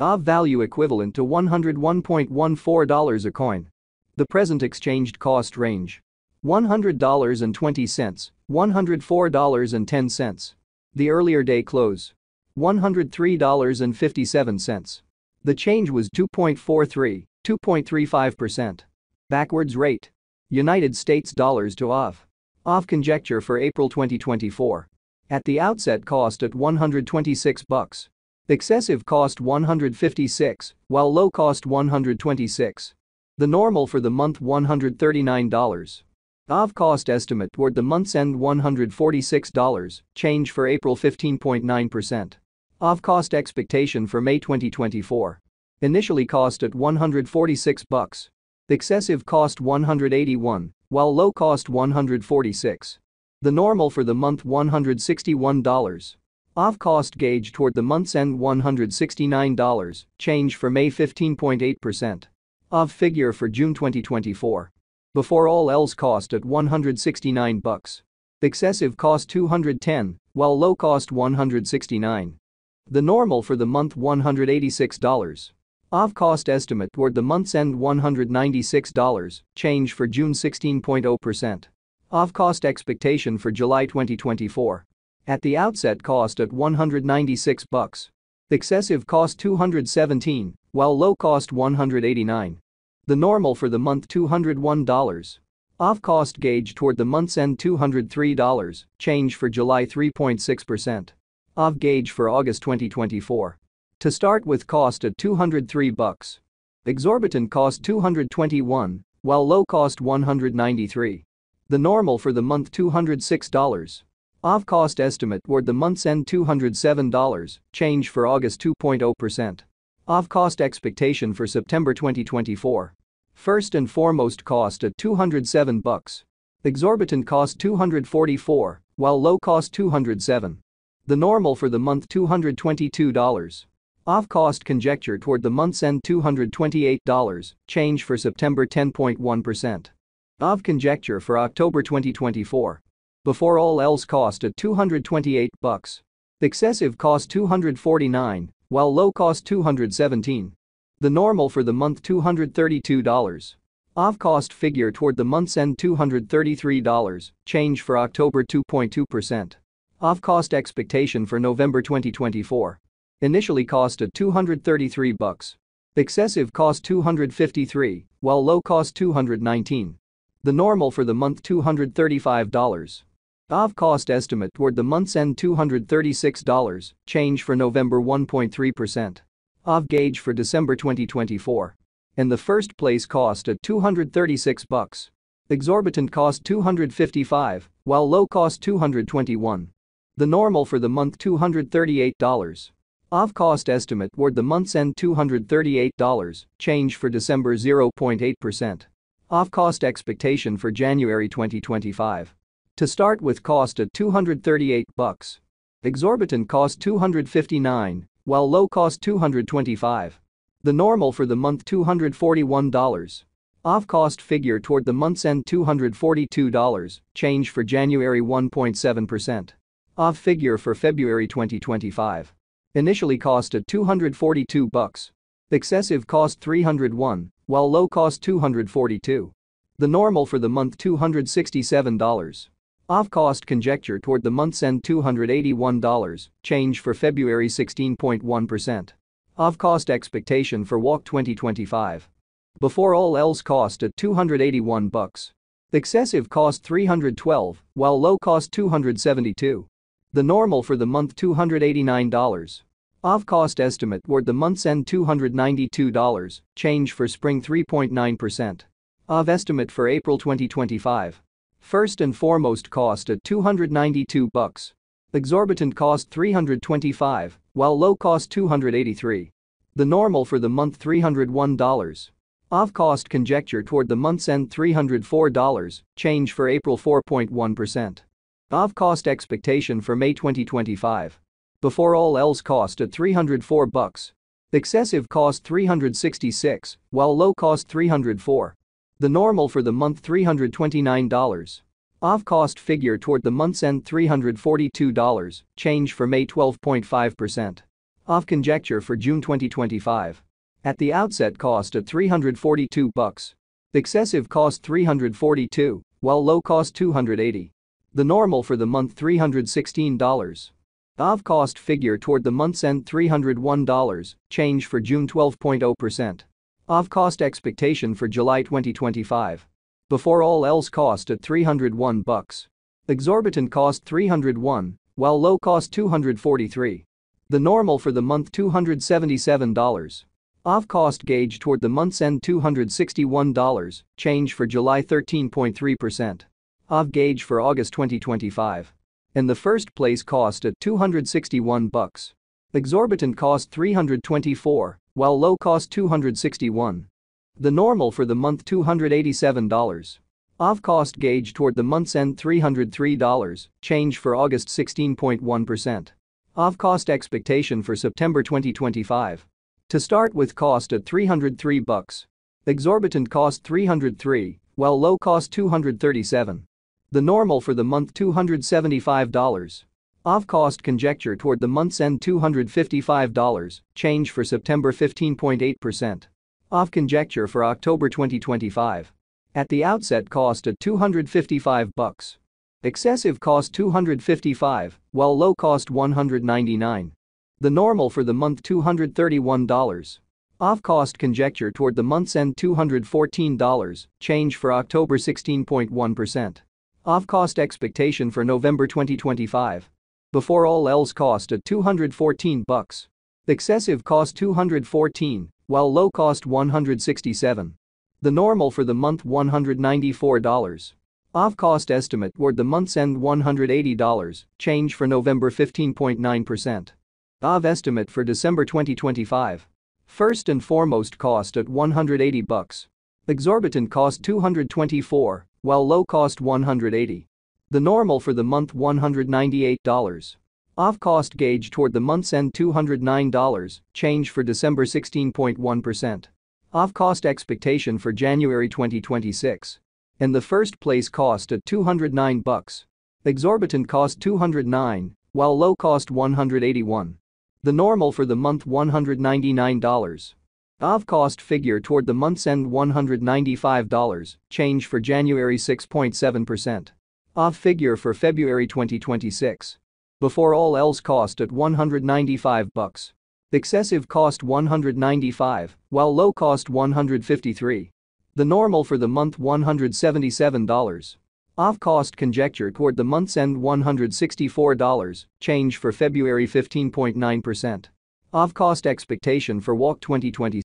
AAVE value equivalent to $101.14 a coin. The present exchanged cost range. $100.20, $104.10. The earlier day close. $103.57. The change was 2.43, 2.35%. Backwards rate. United States dollars to AAVE. AAVE conjecture for April 2024. At the outset cost at 126 bucks. Excessive cost 156, while low cost 126. The normal for the month $139. AAVE cost estimate toward the month's end $146, change for April 15.9%. AAVE cost expectation for May 2024. Initially cost at 146 bucks. Excessive cost 181, while low cost 146. The normal for the month $161. AAVE cost gauge toward the month's end $169, change for May 15.8%. AAVE figure for June 2024. Before all else cost at 169 bucks. Excessive cost 210, while low cost 169. The normal for the month $186. AAVE cost estimate toward the month's end $196, change for June 16.0%. AAVE cost expectation for July 2024. At the outset cost at 196 bucks. Excessive cost 217, while low cost 189. The normal for the month $201. AAVE cost gauge toward the month's end $203, change for July 3.6%. AAVE gauge for August 2024. To start with cost at 203 bucks. Exorbitant cost 221, while low cost 193. The normal for the month $206. AAVE cost estimate toward the month's end $207, change for August 2.0%. AAVE cost expectation for September 2024. First and foremost cost at 207 bucks. Exorbitant cost 244, while low cost 207. The normal for the month $222. AAVE cost conjecture toward the month's end $228, change for September 10.1%. AAVE conjecture for October 2024. Before all else cost at 228 bucks. Excessive cost 249, while low cost 217. The normal for the month $232. AAVE cost figure toward the month's end $233, change for October 2.2%. AAVE cost expectation for November 2024. Initially cost at 233 bucks. Excessive cost 253, while low cost 219. The normal for the month $235. AAVE cost estimate toward the month's end $236, change for November 1.3%. AAVE gauge for December 2024. In the first place cost at 236 bucks. Exorbitant cost 255, while low cost 221. The normal for the month $238. AAVE cost estimate toward the month's end $238, change for December 0.8%. AAVE cost expectation for January 2025. To start with cost at 238 bucks. Exorbitant cost 259, while low cost 225. The normal for the month $241. AAVE cost figure toward the month's end $242, change for January 1.7%. AAVE figure for February 2025. Initially cost at 242 bucks. Excessive cost 301, while low cost 242. The normal for the month $267. AAVE cost conjecture toward the month's end $281, change for February 16.1%. AAVE cost expectation for WALK 2025. Before all else cost at 281 bucks. Excessive cost 312, while low cost 272. The normal for the month $289. AAVE cost estimate toward the month's end $292, change for spring 3.9%. AAVE estimate for April 2025. First and foremost cost at 292 bucks. Exorbitant cost 325, while low cost 283. The normal for the month $301. AAVE cost conjecture toward the month's end $304, change for April 4.1%. AAVE cost expectation for May 2025. Before all else cost at 304 bucks. Excessive cost 366, while low cost 304. The normal for the month $329. AAVE cost figure toward the month's end $342, change for May 12.5%. AAVE conjecture for June 2025. At the outset cost at 342 bucks. Excessive cost 342, while low cost 280. The normal for the month $316. AAVE cost figure toward the month's end $301, change for June 12.0%. AAVE cost expectation for July 2025. Before all else cost at 301 bucks. Exorbitant cost 301, while low cost 243. The normal for the month $277. AAVE cost gauge toward the month's end $261, change for July 13.3%. AAVE gauge for August 2025. In the first place cost at 261 bucks. Exorbitant cost 324, while low cost 261. The normal for the month $287. AAVE cost gauge toward the month's end $303, change for August 16.1%. AAVE cost expectation for September 2025. To start with cost at 303 bucks. Exorbitant cost 303, while low cost 237. The normal for the month $275. AAVE cost conjecture toward the month's end $255, change for September 15.8%. AAVE conjecture for October 2025. At the outset cost at 255 bucks. Excessive cost 255, while low cost 199. The normal for the month $231. AAVE cost conjecture toward the month's end $214, change for October 16.1%. AAVE cost expectation for November 2025. Before all else cost at 214 bucks. Excessive cost 214, while low cost 167. The normal for the month $194. AAVE cost estimate toward the month's end $180, change for November 15.9%. AAVE estimate for December 2025. First and foremost cost at 180 bucks. Exorbitant cost 224, while low cost 180. The normal for the month $198. AAVE cost gauge toward the month's end $209, change for December 16.1%. AAVE cost expectation for January 2026. In the first place cost at 209 bucks. Exorbitant cost 209, while low cost 181. The normal for the month $199. AAVE cost figure toward the month's end $195, change for January 6.7%. AAVE figure for February 2026. Before all else cost at 195 bucks. Excessive cost 195, while low cost 153. The normal for the month $177. AAVE cost conjecture toward the month's end $164, change for February 15.9%. AAVE cost expectation for Walk 2020